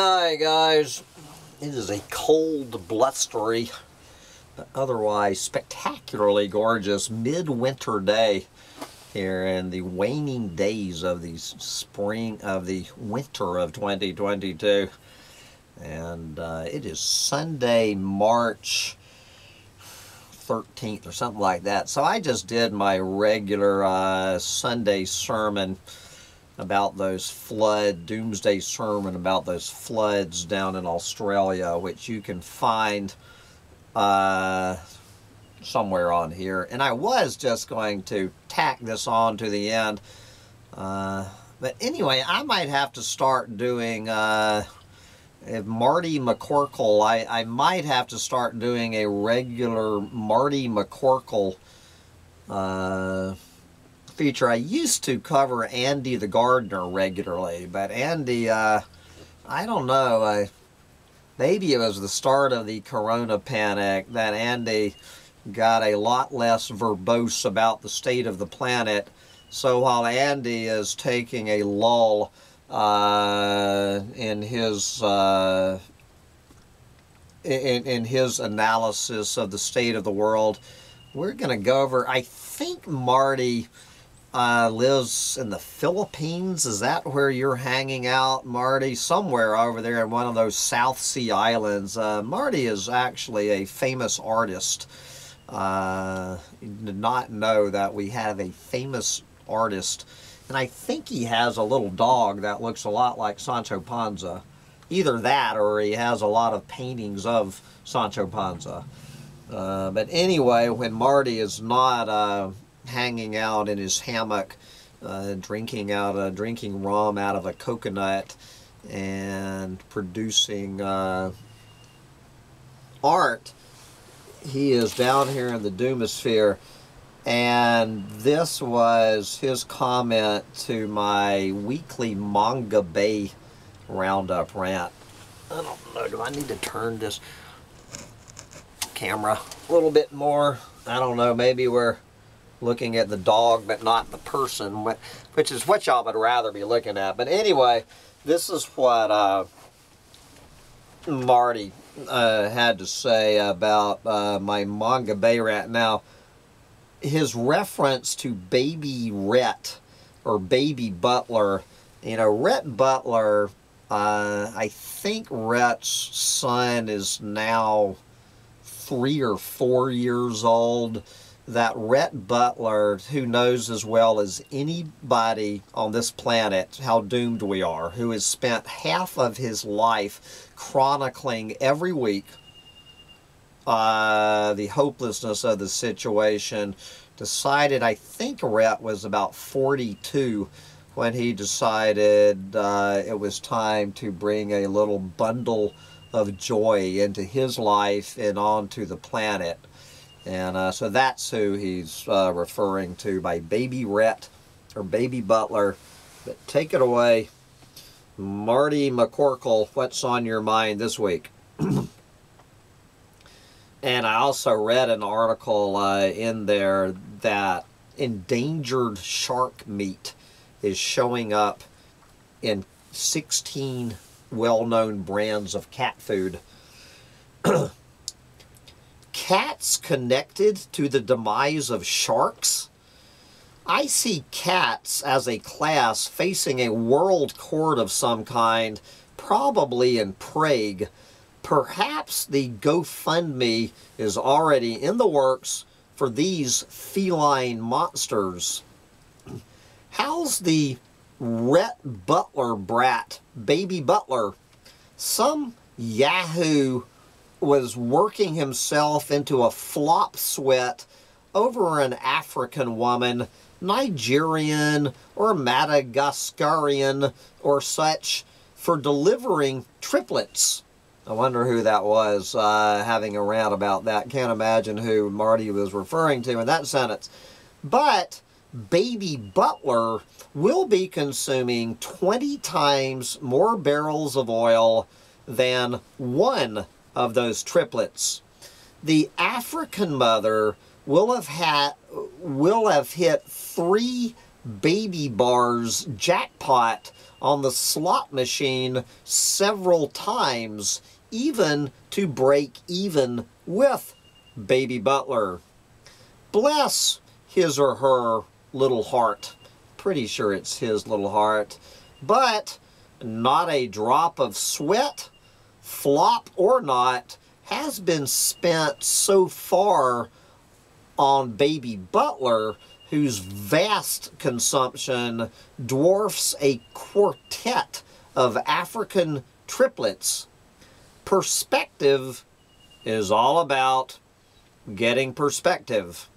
Hi guys, it is a cold, blustery, but otherwise spectacularly gorgeous midwinter day here in the waning days of the spring of the winter of 2022 and uh, it is Sunday March 13th or something like that. So I just did my regular uh, Sunday sermon about those flood, doomsday sermon about those floods down in Australia, which you can find uh, somewhere on here. And I was just going to tack this on to the end. Uh, but anyway, I might have to start doing, uh, if Marty McCorkle, I, I might have to start doing a regular Marty McCorkle uh, feature. I used to cover Andy the gardener regularly, but Andy, uh, I don't know, maybe it was the start of the corona panic that Andy got a lot less verbose about the state of the planet. So while Andy is taking a lull uh, in his uh, in, in his analysis of the state of the world, we're going to go over, I think Marty uh, lives in the Philippines. Is that where you're hanging out, Marty? Somewhere over there in one of those South Sea islands. Uh, Marty is actually a famous artist. Uh, did not know that we have a famous artist. And I think he has a little dog that looks a lot like Sancho Panza. Either that or he has a lot of paintings of Sancho Panza. Uh, but anyway, when Marty is not uh, hanging out in his hammock, uh, drinking out a drinking rum out of a coconut, and producing uh, art. He is down here in the Doomosphere, and this was his comment to my weekly Mongabay Roundup rant. I don't know, do I need to turn this camera a little bit more? I don't know, maybe we're looking at the dog but not the person, which is what y'all would rather be looking at. But anyway, this is what uh, Marty uh, had to say about uh, my Mongabay rat. Now, his reference to Baby Rhett or Baby Butler, you know, Rhett Butler, uh, I think Rhett's son is now three or four years old that Rhett Butler, who knows as well as anybody on this planet how doomed we are, who has spent half of his life chronicling every week uh, the hopelessness of the situation, decided, I think Rhett was about 42 when he decided uh, it was time to bring a little bundle of joy into his life and onto the planet. And uh, so that's who he's uh, referring to by Baby Rhett or Baby Butler. But take it away, Marty McCorkle, what's on your mind this week? and I also read an article uh, in there that endangered shark meat is showing up in 16 well-known brands of cat food. cats connected to the demise of sharks? I see cats as a class facing a world court of some kind, probably in Prague. Perhaps the GoFundMe is already in the works for these feline monsters. How's the Rhett Butler brat, Baby Butler? Some Yahoo was working himself into a flop sweat over an African woman, Nigerian or Madagascarian or such, for delivering triplets. I wonder who that was uh, having a rant about that. Can't imagine who Marty was referring to in that sentence. But Baby Butler will be consuming 20 times more barrels of oil than one of those triplets. The African mother will have had will have hit three baby bars jackpot on the slot machine several times, even to break even with Baby Butler. Bless his or her little heart. Pretty sure it's his little heart. But not a drop of sweat, flop or not, has been spent so far on Baby Butler, whose vast consumption dwarfs a quartet of African triplets. Perspective is all about getting perspective.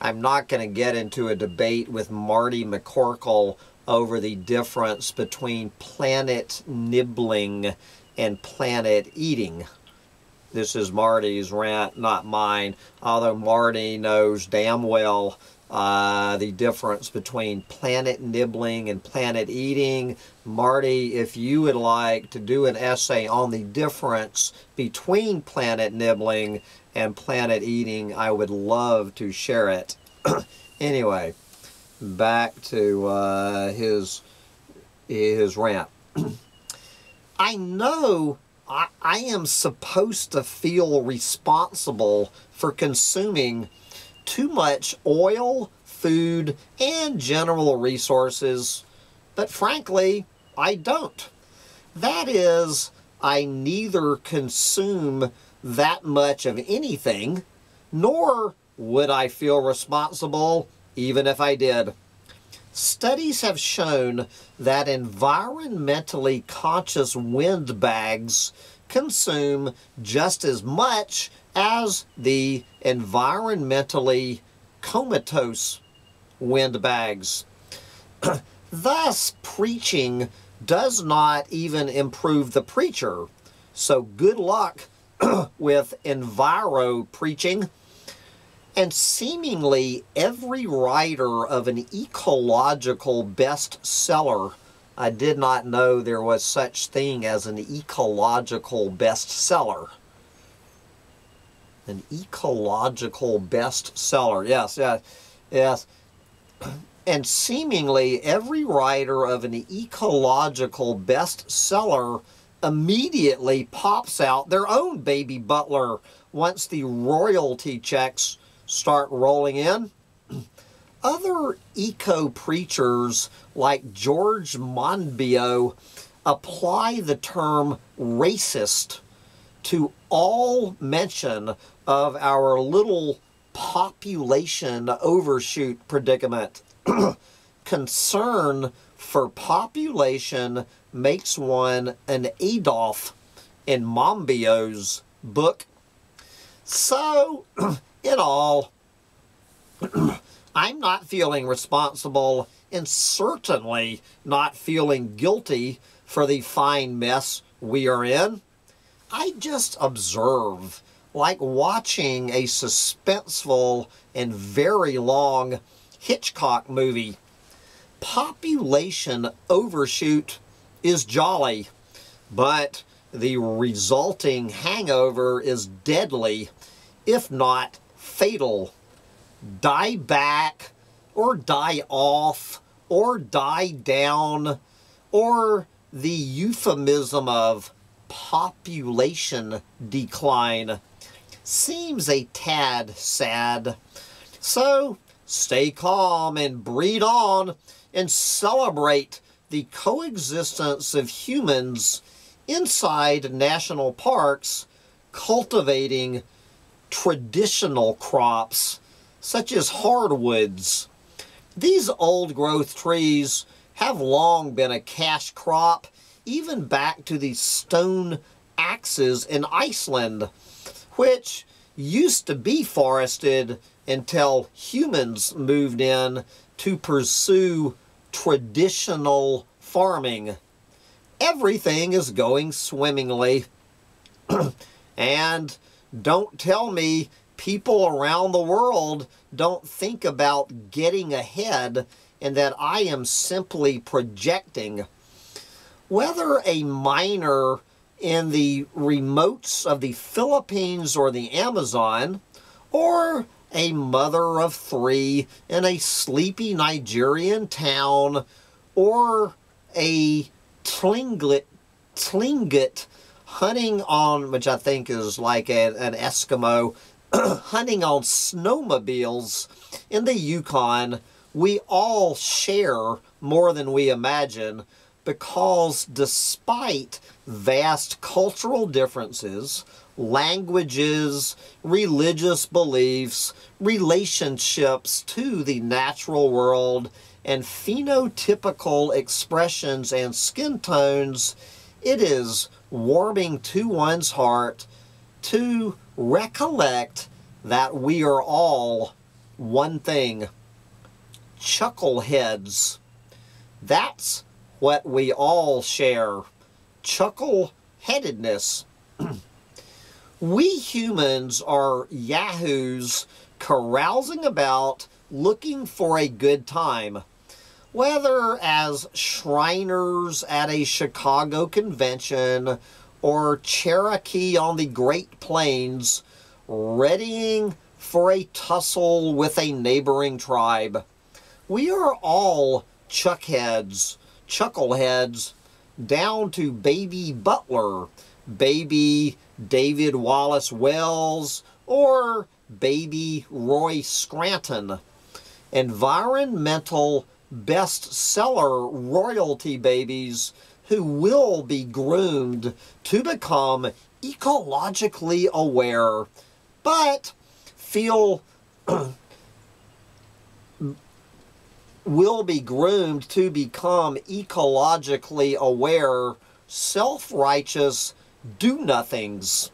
I'm not going to get into a debate with Marty McCorkle over the difference between planet nibbling and planet eating. This is Marty's rant, not mine, although Marty knows damn well uh, the difference between planet nibbling and planet eating. Marty, if you would like to do an essay on the difference between planet nibbling and planet eating, I would love to share it. anyway, back to uh, his his rant. I know I, I am supposed to feel responsible for consuming too much oil, food, and general resources, but frankly, I don't. That is, I neither consume that much of anything, nor would I feel responsible even if I did. Studies have shown that environmentally conscious windbags consume just as much as the environmentally comatose windbags. Thus, preaching does not even improve the preacher. So good luck with enviro preaching. And seemingly every writer of an ecological bestseller, I did not know there was such thing as an ecological bestseller. An ecological bestseller, yes, yes, yes. And seemingly every writer of an ecological bestseller immediately pops out their own baby butler once the royalty checks start rolling in. Other eco preachers like George Monbiot apply the term racist to all mention of our little population overshoot predicament. Concern for population makes one an Adolf in Monbiot's book. So, in all, I'm not feeling responsible and certainly not feeling guilty for the fine mess we are in. I just observe, like watching a suspenseful and very long Hitchcock movie. Population overshoot is jolly, but the resulting hangover is deadly, if not fatal. Die back, or die off, or die down, or the euphemism of population decline seems a tad sad. So stay calm and breed on and celebrate the coexistence of humans inside national parks cultivating traditional crops such as hardwoods. These old growth trees have long been a cash crop even back to the stone axes in Iceland, which used to be forested until humans moved in to pursue traditional farming. Everything is going swimmingly. and don't tell me people around the world don't think about getting ahead and that I am simply projecting. Whether a miner in the remotes of the Philippines or the Amazon, or a mother of three in a sleepy Nigerian town or a Tlingit, Tlingit hunting on, which I think is like a, an Eskimo, hunting on snowmobiles in the Yukon, we all share more than we imagine because despite vast cultural differences, languages, religious beliefs, relationships to the natural world, and phenotypical expressions and skin tones, it is warming to one's heart to recollect that we are all one thing chuckleheads. That's what we all share chuckle headedness. we humans are yahoos carousing about looking for a good time. Whether as Shriners at a Chicago convention or Cherokee on the Great Plains, readying for a tussle with a neighboring tribe. We are all chuckheads, chuckleheads, down to baby Butler, baby David Wallace Wells, or baby Roy Scranton. Environmental bestseller royalty babies who will be groomed to become ecologically aware, but feel will be groomed to become ecologically aware, self righteous do nothings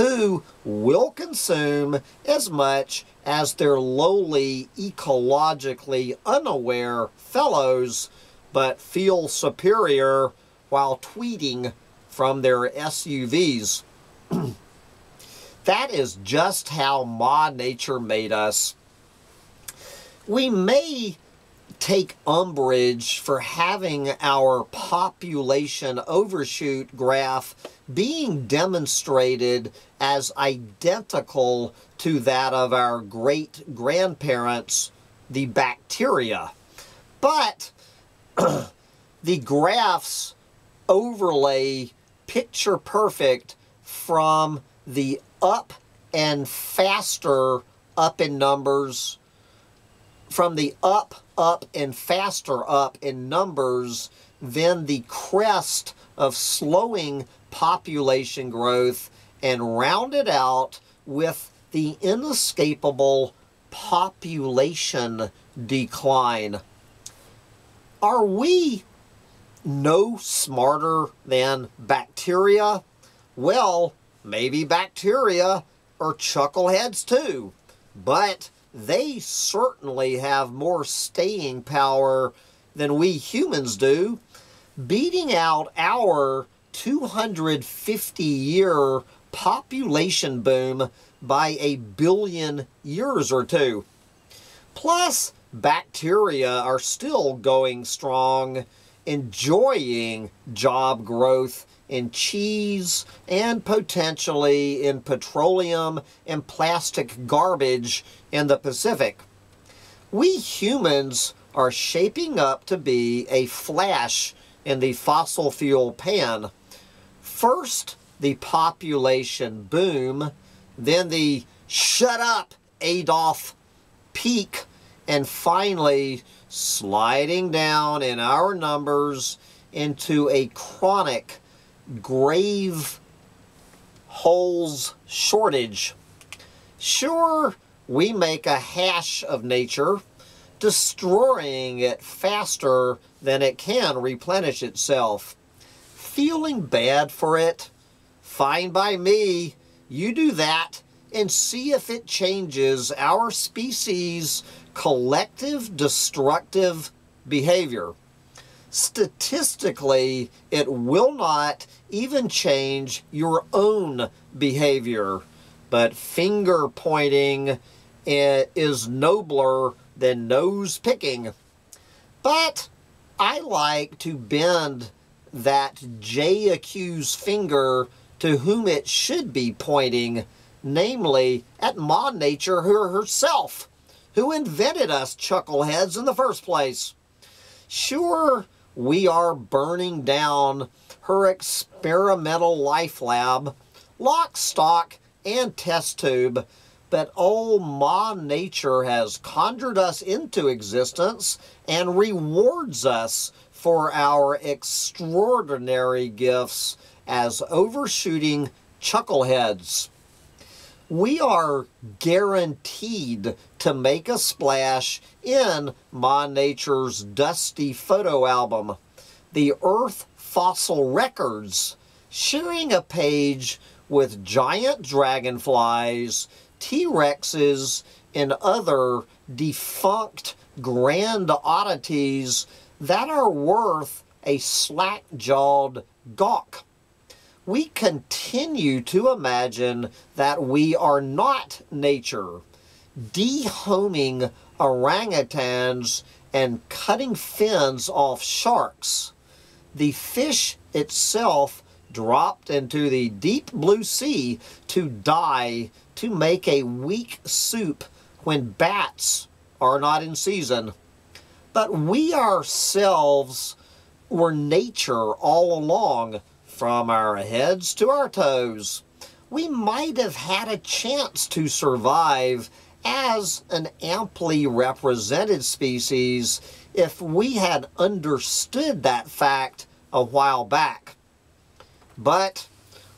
who will consume as much as their lowly, ecologically unaware fellows, but feel superior while tweeting from their SUVs. that is just how Ma Nature made us. We may take umbrage for having our population overshoot graph being demonstrated as identical to that of our great grandparents, the bacteria. But the graphs overlay picture perfect from the up and faster up in numbers, from the up, up, and faster up in numbers, then the crest of slowing population growth and rounded out with the inescapable population decline. Are we no smarter than bacteria? Well, maybe bacteria are chuckleheads too, but they certainly have more staying power than we humans do, beating out our 250 year population boom by a billion years or two. Plus, bacteria are still going strong, enjoying job growth in cheese and potentially in petroleum and plastic garbage in the Pacific. We humans are shaping up to be a flash in the fossil fuel pan first the population boom, then the shut up Adolf peak, and finally sliding down in our numbers into a chronic grave holes shortage. Sure, we make a hash of nature, destroying it faster than it can replenish itself feeling bad for it, fine by me. You do that and see if it changes our species' collective destructive behavior. Statistically, it will not even change your own behavior, but finger pointing eh, is nobler than nose picking. But I like to bend that J accused finger to whom it should be pointing namely at Ma Nature herself, who invented us chuckleheads in the first place. Sure, we are burning down her experimental life lab, lock, stock, and test tube, but old Ma Nature has conjured us into existence and rewards us for our extraordinary gifts as overshooting chuckleheads. We are guaranteed to make a splash in Ma Nature's dusty photo album, The Earth Fossil Records, sharing a page with giant dragonflies, T-Rexes, and other defunct grand oddities that are worth a slack-jawed gawk. We continue to imagine that we are not nature, dehoming orangutans and cutting fins off sharks. The fish itself dropped into the deep blue sea to die to make a weak soup when bats are not in season. But we ourselves were nature all along, from our heads to our toes. We might have had a chance to survive as an amply represented species if we had understood that fact a while back. But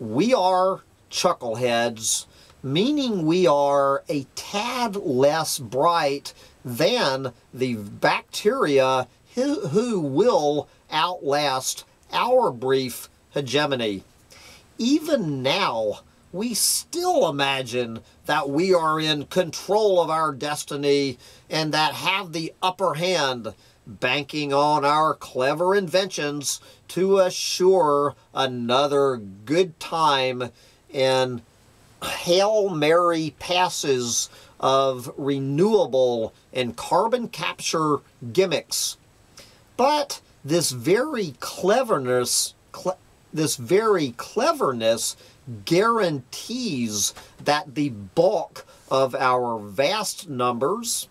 we are chuckleheads, meaning we are a tad less bright than the bacteria who, who will outlast our brief hegemony. Even now, we still imagine that we are in control of our destiny and that have the upper hand banking on our clever inventions to assure another good time in Hail Mary passes of renewable and carbon capture gimmicks. But this very cleverness, this very cleverness guarantees that the bulk of our vast numbers,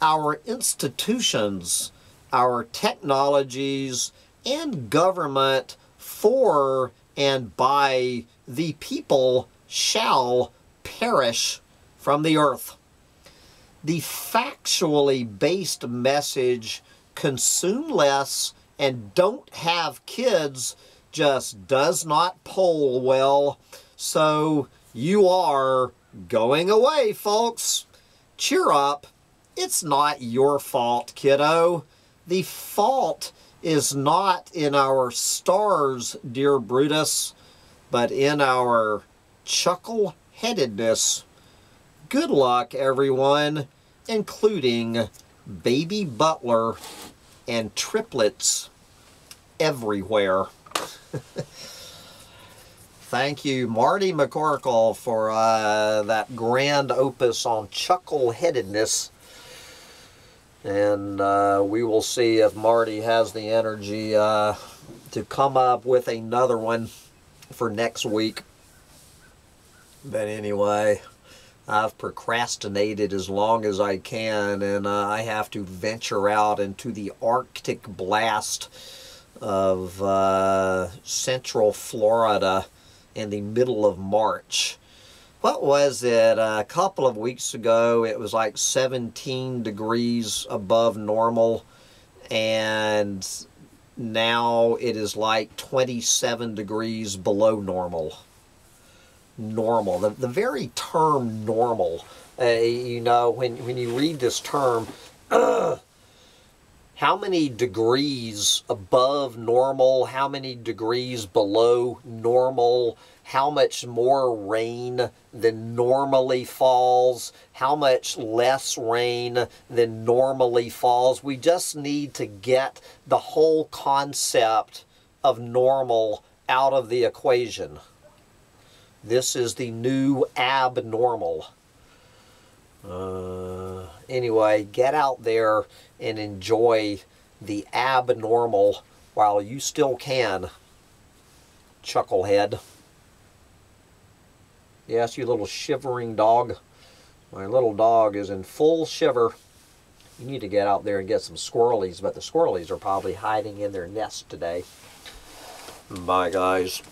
our institutions, our technologies and government for and by the people shall perish from the earth. The factually based message consume less and don't have kids just does not poll well. So you are going away, folks. Cheer up. It's not your fault, kiddo. The fault is not in our stars, dear Brutus, but in our chuckle-headedness. Good luck, everyone, including baby butler and triplets everywhere. Thank you, Marty McCorkle, for uh, that grand opus on chuckle-headedness. And uh, we will see if Marty has the energy uh, to come up with another one for next week. But anyway, I've procrastinated as long as I can, and uh, I have to venture out into the Arctic blast of uh, central Florida in the middle of March what was it, a couple of weeks ago, it was like 17 degrees above normal, and now it is like 27 degrees below normal. Normal. The, the very term normal, uh, you know, when, when you read this term, uh, how many degrees above normal, how many degrees below normal, how much more rain than normally falls, how much less rain than normally falls. We just need to get the whole concept of normal out of the equation. This is the new abnormal. Uh, anyway, get out there and enjoy the abnormal while you still can, chucklehead. Yes, you little shivering dog. My little dog is in full shiver. You need to get out there and get some squirrelies, but the squirrelies are probably hiding in their nest today. Bye, guys.